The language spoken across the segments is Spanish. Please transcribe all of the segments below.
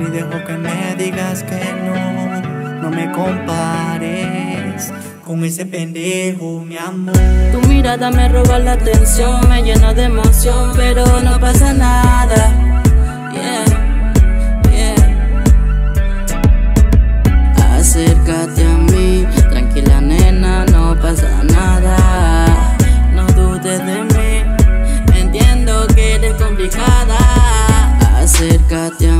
ni dejo que me digas que no. No me compares con ese pendejo, mi amor. Tu mirada me roba la atención, me llena de emoción, pero no pasa nada. Yeah, yeah. Acércate a mí, tranquila nena, no pasa nada. No dudes de mí, entiendo que eres complicada. Acércate a mí,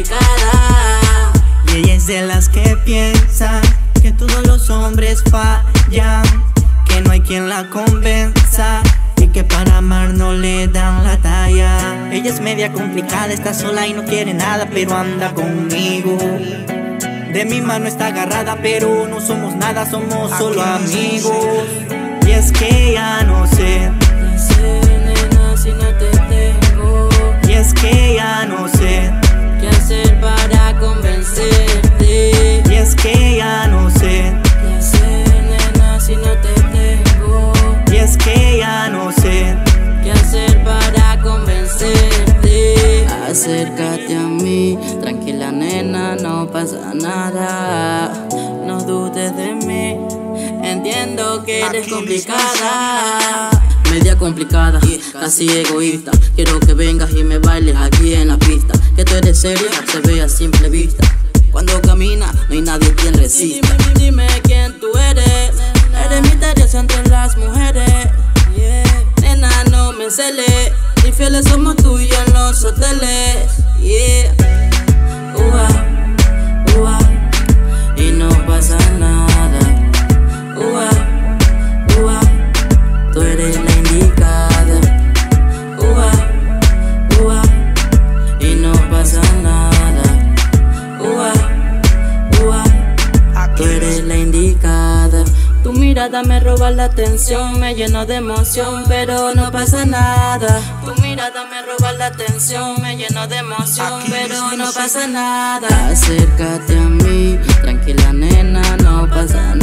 complicada. Y ella es de las que piensa que todos los hombres fallan, que no hay quien la convenza y que para amar no le dan la talla. Ella es media complicada, está sola y no quiere nada, pero anda conmigo. De mi mano está agarrada, pero no somos nada, somos solo amigos. Y es que ya no pasa nada. No dudes de mí, entiendo que eres complicada. Media complicada, casi egoísta. Quiero que vengas y me bailes aquí en la pista. Que tú eres seria, se ve a simple vista. Cuando camina, no hay nadie quien resista. Dime, dime quién tú eres. Eres misteriosa entre las mujeres. Nena, no me cele. Infieles somos tú y yo en los hoteles. Yeah. mirada me roba la atención, me lleno de emoción, pero no pasa nada. Tu mirada me roba la atención, me lleno de emoción, Aquí pero no pasa nada. Acércate a mí, tranquila nena, no pasa nada.